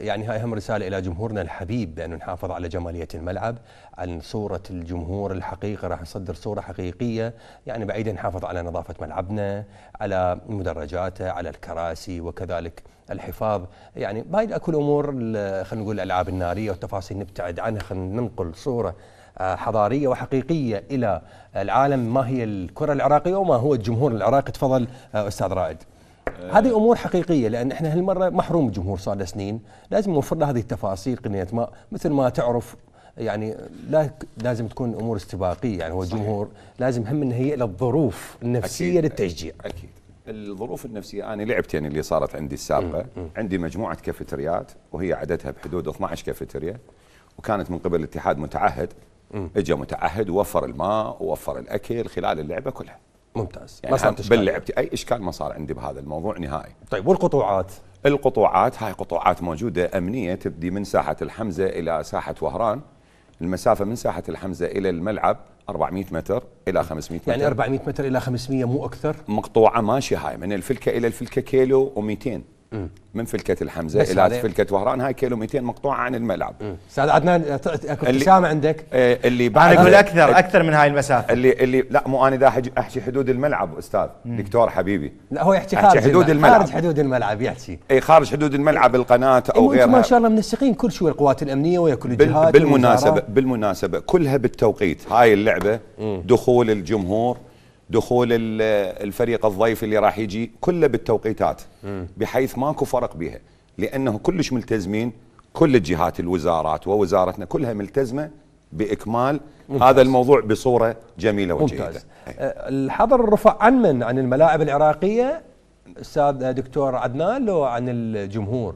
يعني هاي هم رسالة إلى جمهورنا الحبيب بأنه نحافظ على جمالية الملعب عن صورة الجمهور الحقيقة راح نصدر صورة حقيقية يعني بعيدا نحافظ على نظافة ملعبنا على مدرجاته على الكراسي وكذلك الحفاظ. يعني بايد اكو الأمور خلينا نقول الألعاب النارية والتفاصيل نبتعد عنها خلينا ننقل صورة آه، حضارية وحقيقية إلى العالم ما هي الكرة العراقية وما هو الجمهور العراقي. تفضل آه، أستاذ رائد. هذه أمور حقيقية لأن إحنا هالمرة محروم الجمهور صار له سنين. لازم نوفر له هذه التفاصيل قنيه ما مثل ما تعرف يعني لا لازم تكون أمور استباقية. يعني هو الجمهور لازم هم نهيئ له الظروف النفسية أكيد للتشجيع. أكيد. الظروف النفسية أنا لعبتين يعني اللي صارت عندي السابقة. عندي مجموعة كافيتريات وهي عددها بحدود 12 كافيتريا وكانت من قبل الاتحاد متعهد. اجى متعهد ووفر الماء ووفر الأكل خلال اللعبة كلها. ممتاز. يعني ما صار باللعبتي أي إشكال ما صار عندي بهذا الموضوع نهائي. طيب والقطوعات؟ القطوعات هاي قطوعات موجودة أمنية تبدي من ساحة الحمزة إلى ساحة وهران. المسافة من ساحة الحمزة إلى الملعب 400 متر إلى 500 متر. يعني 400 متر إلى 500 مو أكثر؟ مقطوعة ماشية هاي من الفلكة إلى الفلكة كيلو و200 من فلكة الحمزة إلى فلكة وهران. هاي كيلو 200 مقطوعه عن الملعب. أستاذ عدنان أكو ابتسامة عندك؟ آه اللي بعد أنا أقول أكثر أكثر من هاي المسافة. اللي اللي لا مو أنا دا احكي حدود الملعب أستاذ. مم. دكتور حبيبي. لا هو يحكي خارج حدود الملعب. خارج حدود الملعب يحكي اي خارج حدود الملعب القناة أو غيرها. ما شاء الله منسقين كل شيء القوات الأمنية ويا كل الجهات بالمناسبه بالمناسبة كلها بالتوقيت. هاي اللعبة مم. دخول الجمهور دخول الفريق الضيف اللي راح يجي كله بالتوقيتات بحيث ماكو فرق بها لأنه كلش ملتزمين كل الجهات الوزارات ووزارتنا كلها ملتزمة بإكمال ممتاز. هذا الموضوع بصورة جميلة وجيدة ممتاز. أه، الحظر رفع عن من عن الملاعب العراقية أستاذ دكتور عدنان لو عن الجمهور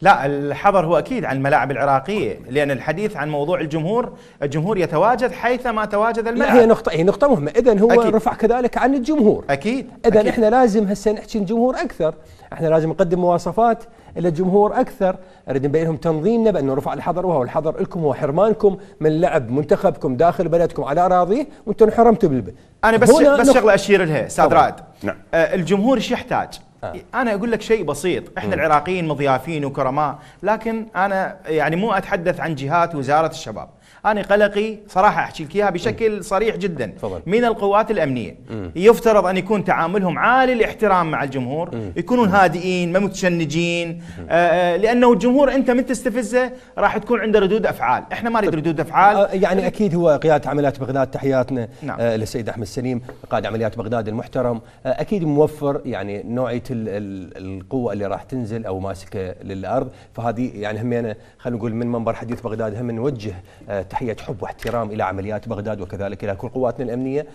لا الحظر هو أكيد عن الملاعب العراقية لأن الحديث عن موضوع الجمهور الجمهور يتواجد حيثما تواجد الملعب. لا هي نقطة هي نقطة مهمة. اذا هو أكيد. رفع كذلك عن الجمهور. أكيد اذا إحنا لازم هسه نحكي الجمهور أكثر. إحنا لازم نقدم مواصفات إلى الجمهور أكثر. نريد نبين لهم تنظيمنا بأنه رفع الحظر وهو الحظر لكم هو حرمانكم من لعب منتخبكم داخل بلدكم على أراضيه وأنتم انحرمتوا بالب أنا بس بس شغلة أشير لها أستاذ رائد. نعم. آه الجمهور إيش يحتاج؟ آه. أنا أقول لك شيء بسيط إحنا م. العراقيين مضيافين وكرماء لكن أنا يعني مو أتحدث عن جهات وزارة الشباب أنا قلقي صراحة أحكي لك إياها بشكل صريح جدا فضل. من القوات الأمنية م. يفترض أن يكون تعاملهم عالي الاحترام مع الجمهور م. يكونون هادئين ما متشنجين آه،, آه لأنه الجمهور أنت من تستفزه راح تكون عنده ردود أفعال إحنا ما نريد طيب. ردود أفعال آه يعني أكيد هو قيادة عمليات بغداد تحياتنا نعم. للسيد أحمد سليم قائد عمليات بغداد المحترم أكيد موفر يعني نوعية القوة اللي راح تنزل أو ماسكة للأرض فهذه يعني همينة خلينا نقول من منبر حديث بغداد هم نوجه تحية حب واحترام إلى عمليات بغداد وكذلك إلى كل قواتنا الأمنية.